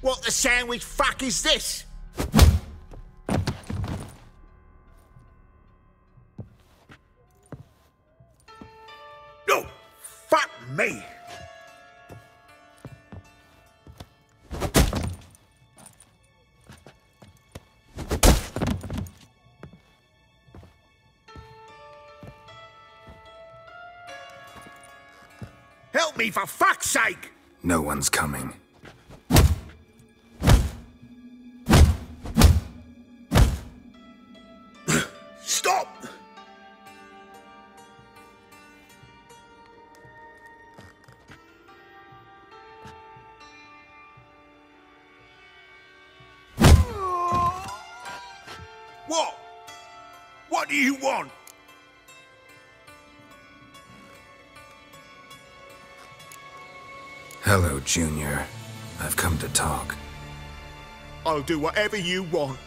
What the sandwich fuck is this? No! Fuck me! Help me for fuck's sake! No one's coming. What? What do you want? Hello, Junior. I've come to talk. I'll do whatever you want.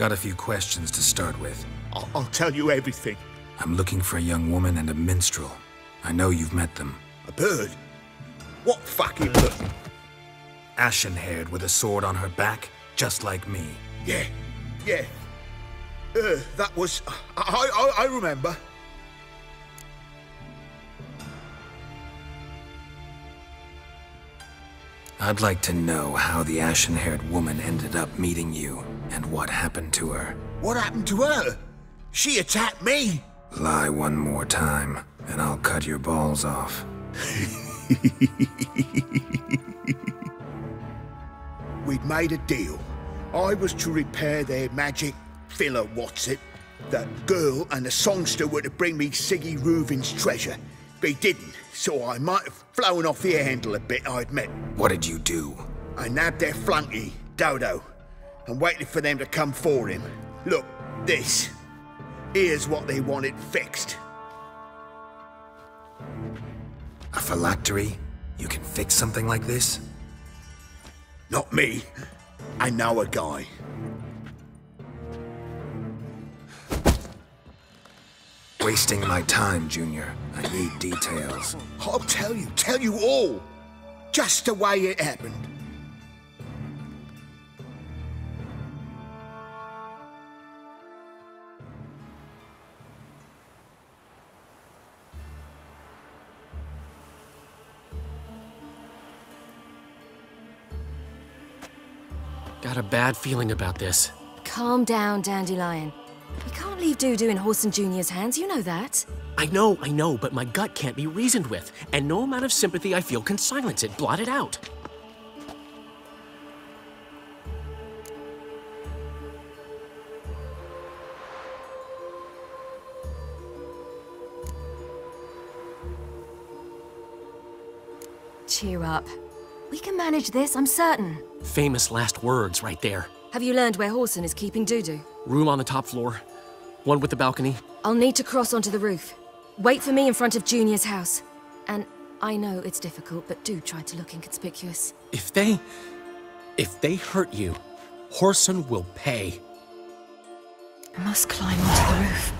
Got a few questions to start with. I'll, I'll tell you everything. I'm looking for a young woman and a minstrel. I know you've met them. A bird? What fucking bird? Ashen haired with a sword on her back, just like me. Yeah, yeah. Uh, that was. I, I, I remember. I'd like to know how the ashen haired woman ended up meeting you and what happened to her. What happened to her? She attacked me. Lie one more time, and I'll cut your balls off. We'd made a deal. I was to repair their magic filler, what's it? That girl and the songster were to bring me Sigi Reuven's treasure. They didn't, so I might have flown off the handle a bit, I admit. What did you do? I nabbed their flunky, Dodo, and waited for them to come for him. Look, this. Here's what they wanted fixed. A phylactery? You can fix something like this? Not me. I know a guy. Wasting my time, Junior. I need details. I'll tell you, tell you all. Just the way it happened. Got a bad feeling about this. Calm down, Dandelion. We can't leave Dudu in Whoreson Jr.'s hands, you know that. I know, I know, but my gut can't be reasoned with, and no amount of sympathy I feel can silence it, blot it out. Cheer up. We can manage this, I'm certain. Famous last words right there. Have you learned where Whoreson is keeping Dudu? Room on the top floor, one with the balcony. I'll need to cross onto the roof. Wait for me in front of Junior's house. And I know it's difficult, but do try to look inconspicuous. If they. if they hurt you, Whoreson will pay. I must climb onto the roof.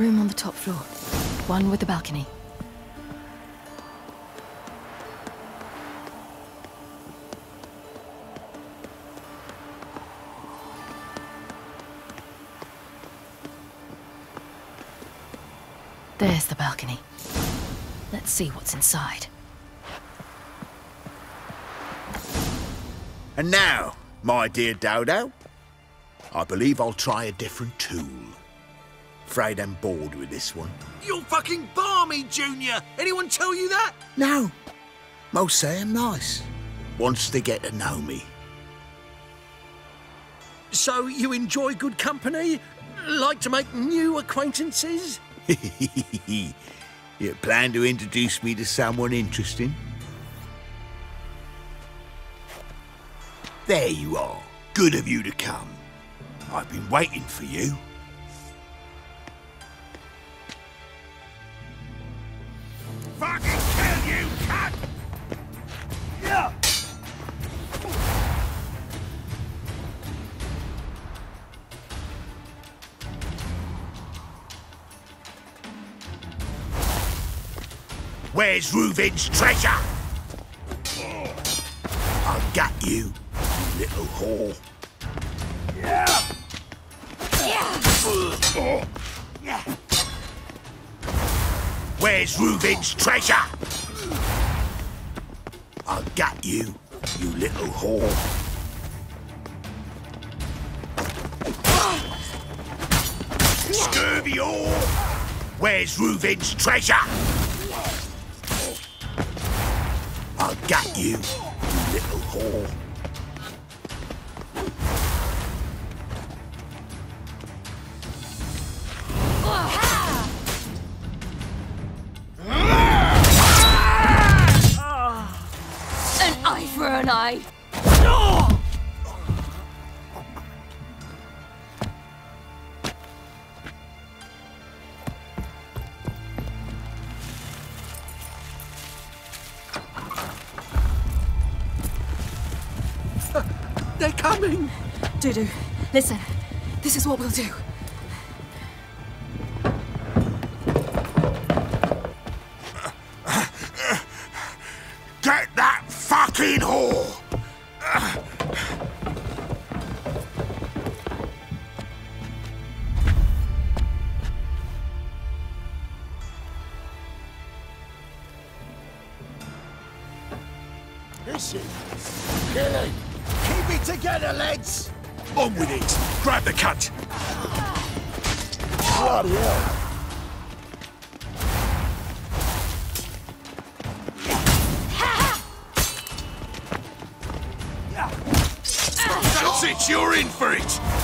Room on the top floor. One with a balcony. There's the balcony. Let's see what's inside. And now, my dear Dodo, I believe I'll try a different tool. Afraid I'm bored with this one. You're fucking balmy, Junior! Anyone tell you that? No, most say I'm nice. Once they get to know me. So you enjoy good company? Like to make new acquaintances? you plan to introduce me to someone interesting? There you are. Good of you to come. I've been waiting for you. Where's Reuven's treasure? Oh, I got you, you little whore. Where's Reuven's treasure? I got you, you little whore. Scurvy whore! Where's Reuven's treasure? I got you, you little whore. An eye for an eye! They're coming! Dudu, listen. This is what we'll do. Get that fucking whore! Kelly, keep it together, lads! On with it! Grab the cunt! Bloody hell. That's it! You're in for it!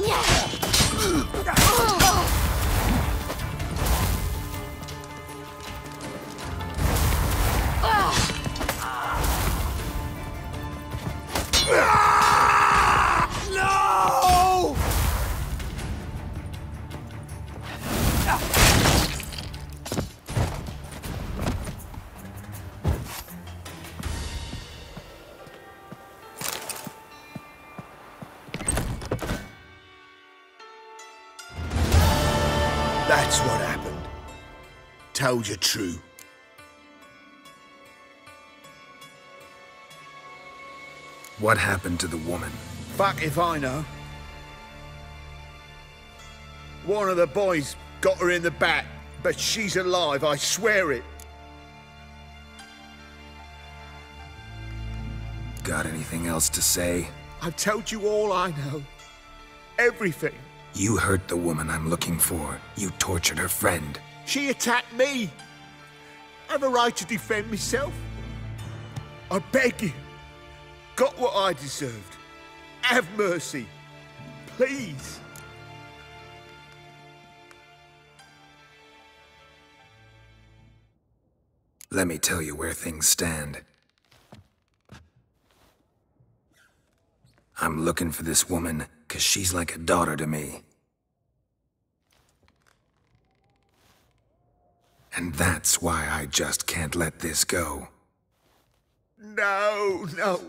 No! Told you true. What happened to the woman? Fuck if I know. One of the boys got her in the back, but she's alive, I swear it. Got anything else to say? I've told you all I know. Everything. You hurt the woman I'm looking for. You tortured her friend. She attacked me. I have a right to defend myself. I beg you. Got what I deserved. Have mercy. Please. Let me tell you where things stand. I'm looking for this woman, cause she's like a daughter to me. And that's why I just can't let this go. No, no.